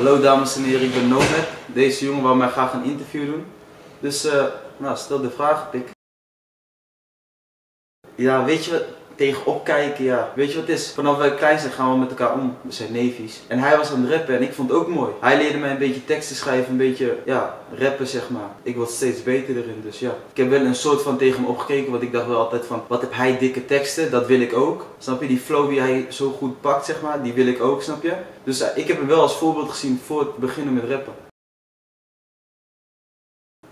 Hallo dames en heren, ik ben Nomad. Deze jongen wou mij graag een interview doen. Dus, eh, nou, stel de vraag. Ja, weet je tegenop kijken, ja. Weet je wat het is? Vanaf wij klein zijn gaan we met elkaar om. We zijn neefjes. En hij was aan het rappen en ik vond het ook mooi. Hij leerde mij een beetje teksten schrijven, een beetje, ja, rappen zeg maar. Ik word steeds beter erin, dus ja. Ik heb wel een soort van tegen hem opgekeken, want ik dacht wel altijd van, wat heb hij dikke teksten, dat wil ik ook. Snap je? Die flow die hij zo goed pakt, zeg maar, die wil ik ook, snap je? Dus eh, ik heb hem wel als voorbeeld gezien voor het beginnen met rappen.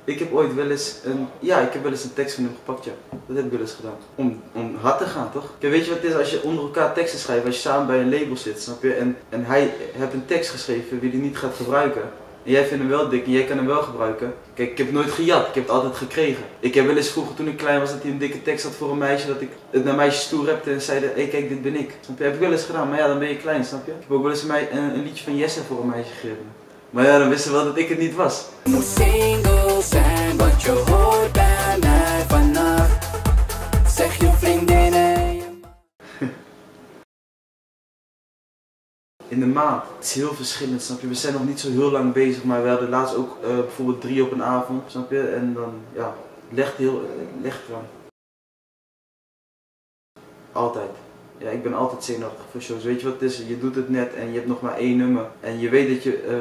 Ik heb ooit wel eens een, ja, ik heb wel eens een tekst van hem gepakt, ja. Dat heb ik wel eens gedaan. Om, om hard te gaan, toch? Kijk, weet je wat het is als je onder elkaar teksten schrijft, als je samen bij een label zit, snap je? En, en hij heeft een tekst geschreven die hij niet gaat gebruiken. En jij vindt hem wel dik en jij kan hem wel gebruiken. Kijk, ik heb nooit gejat, ik heb het altijd gekregen. Ik heb wel eens vroeger toen ik klein was dat hij een dikke tekst had voor een meisje, dat ik het naar meisjes toe rapte en zeiden, hé hey, kijk, dit ben ik. Snap je? Heb ik wel eens gedaan, maar ja, dan ben je klein, snap je? Ik heb ook wel eens een, een liedje van Jesse voor een meisje gegeven. Maar ja, dan wisten ze wel dat ik het niet was. moet single zijn, wat je hoort bij mij vannacht. Zeg je vriendinnen. In de maand. Het is heel verschillend, snap je? We zijn nog niet zo heel lang bezig, maar we hadden laatst ook eh, bijvoorbeeld drie op een avond, snap je? En dan, ja, legt heel, eh, legt eraan. Altijd. Ja, ik ben altijd zenuwachtig voor shows. Weet je wat het is? Je doet het net en je hebt nog maar één nummer. En je weet dat je eh,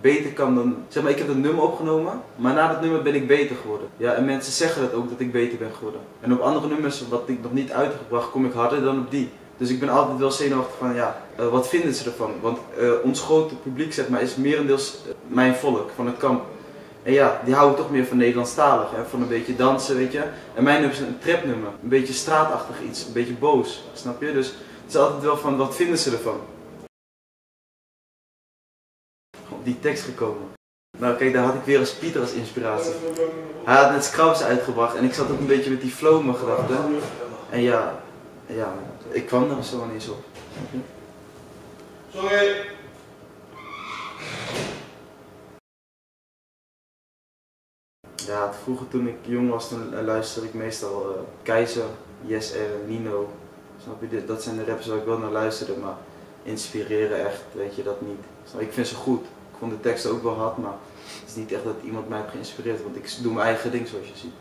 beter kan dan... Zeg maar, ik heb het nummer opgenomen, maar na dat nummer ben ik beter geworden. Ja, en mensen zeggen dat ook, dat ik beter ben geworden. En op andere nummers, wat ik nog niet uit heb gebracht, kom ik harder dan op die. Dus ik ben altijd wel zenuwachtig van, ja, eh, wat vinden ze ervan? Want eh, ons grote publiek, zeg maar, is merendeels mijn volk van het kamp. En ja, die houden toch meer van Nederlandstalig, van een beetje dansen, weet je. En mijn nummer is een trapnummer, een beetje straatachtig iets, een beetje boos, snap je? Dus het is altijd wel van, wat vinden ze ervan? Op die tekst gekomen. Nou kijk, daar had ik weer als Pieter als inspiratie. Hij had net Scrubs uitgebracht en ik zat ook een beetje met die flow in gedachten. En ja, ja, ik kwam er zo ineens op. Sorry. Ja, vroeger toen ik jong was, toen eh, luisterde ik meestal eh, Keizer, Yes Air, Nino. Snap je, dat zijn de rappers waar ik wel naar luisterde, maar inspireren echt, weet je dat niet. Ik vind ze goed. Ik vond de teksten ook wel hard, maar het is niet echt dat iemand mij heeft geïnspireerd, want ik doe mijn eigen ding zoals je ziet.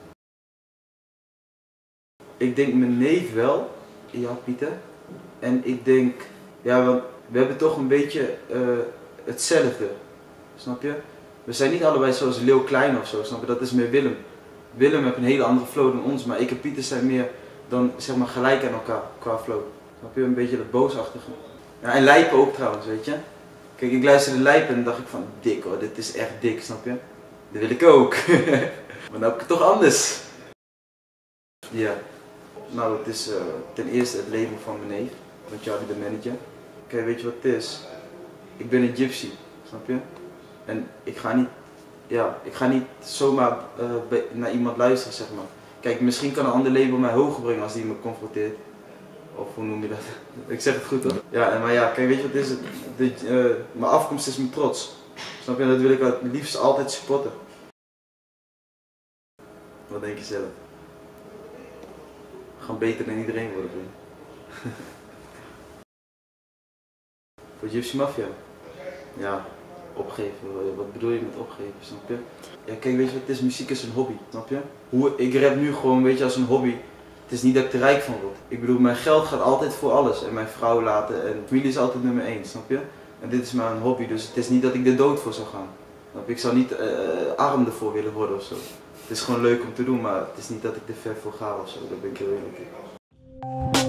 Ik denk mijn neef wel, ja Pieter. En ik denk, ja, want we hebben toch een beetje eh, hetzelfde. Snap je? We zijn niet allebei zoals Leeuw Klein of zo, snap je? Dat is meer Willem. Willem heeft een hele andere flow dan ons, maar ik en Pieter zijn meer dan zeg maar gelijk aan elkaar qua flow. Snap je? Een beetje dat boosachtige. Ja, en Lijpen ook trouwens, weet je? Kijk, ik luisterde Lijpen en dacht ik van, dik hoor, dit is echt dik, snap je? Dat wil ik ook. maar nou heb ik het toch anders. Ja. Nou, het is eh, ten eerste het label van mijn neef, van Charlie de manager. Kijk, weet je wat het is? Ik ben een gypsy, snap je? En ik ga niet, ja, ik ga niet zomaar eh, naar iemand luisteren, zeg maar. Kijk, misschien kan een ander label mij hoger brengen als die me confronteert. Of hoe noem je dat? ik zeg het goed toch? Ja, maar ja, kijk, weet je wat het is? De, eh, mijn afkomst is mijn trots. Snap je? Dat wil ik het liefst altijd supporten. Wat denk je zelf? Gewoon beter dan iedereen worden, vriend. Voor Gypsy Mafia? Ja, opgeven. Wat bedoel je met opgeven, snap je? Ja, kijk, weet je wat het is? Muziek is een hobby, snap je? Hoe, ik rap nu gewoon, weet je, als een hobby. Het is niet dat ik er rijk van word. Ik bedoel, mijn geld gaat altijd voor alles. En mijn vrouw laten en familie is altijd nummer één, snap je? En dit is maar een hobby, dus het is niet dat ik er dood voor zou gaan. Ik zou niet eh, arm ervoor willen worden of zo. Het is gewoon leuk om te doen, maar het is niet dat ik er ver voor ga of zo. Daar ben ik heel eerlijk in.